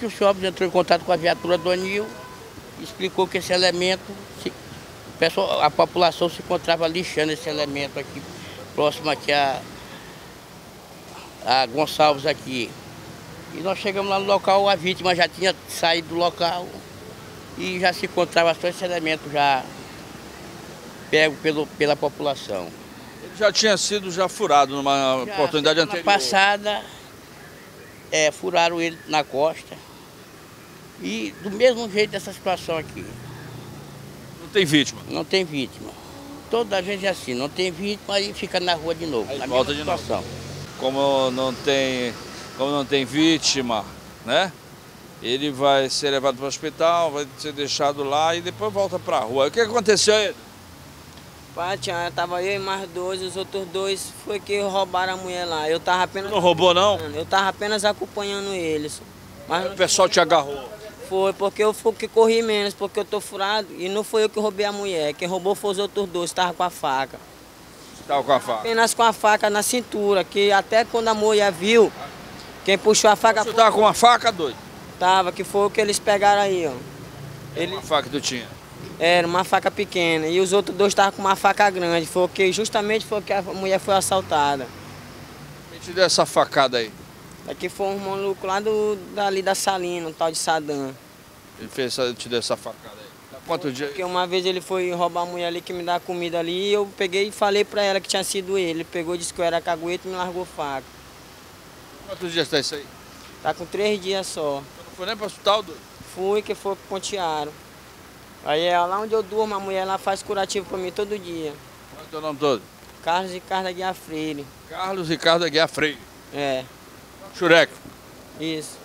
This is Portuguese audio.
O Shopping entrou em contato com a viatura do Anil, explicou que esse elemento, a população se encontrava lixando esse elemento aqui, próximo aqui a, a Gonçalves aqui. E nós chegamos lá no local, a vítima já tinha saído do local e já se encontrava só esse elemento já pego pelo, pela população. Ele já tinha sido já furado numa Já, oportunidade anterior. passada, é, furaram ele na costa. E do mesmo jeito dessa situação aqui. Não tem vítima. Não tem vítima. Toda vez é assim, não tem vítima, aí fica na rua de novo. Aí na volta mesma de novo. situação. Como não tem, como não tem vítima, né? Ele vai ser levado para o hospital, vai ser deixado lá e depois volta para a rua. O que aconteceu aí? Pai, tinha, tava eu e mais dois, os outros dois foi que roubaram a mulher lá. Eu tava apenas. Não roubou não? Eu tava apenas acompanhando eles. Mas O pessoal te agarrou. Foi porque eu fui que corri menos, porque eu tô furado. E não foi eu que roubei a mulher. Quem roubou foi os outros dois, tava com a faca. Estava com a faca. Apenas com a faca na cintura, que até quando a mulher viu, quem puxou a faca Você estava com uma faca, doido? tava, que foi o que eles pegaram aí, ó. Ele Uma faca que tu tinha. era uma faca pequena e os outros dois estavam com uma faca grande. Foi o que justamente foi o que a mulher foi assaltada. Quem te deu essa facada aí? Aqui foi um maluco lá do, dali da Salina, um tal de Sadam. Ele fez, te deu essa facada aí. Há quantos dias? Porque uma vez ele foi roubar a mulher ali que me dá comida ali e eu peguei e falei pra ela que tinha sido ele. Ele pegou, disse que eu era cagueta e me largou faca. Quantos dias está isso aí? Tá com três dias só. Tu não foi nem para o hospital, doido? Fui que foi pro Pontearo. Aí é lá onde eu durmo, a mulher lá faz curativo pra mim todo dia. Qual é o teu nome todo? Carlos Ricardo Aguiar Freire. Carlos Ricardo Aguiar Freire. É, Chureco. isso.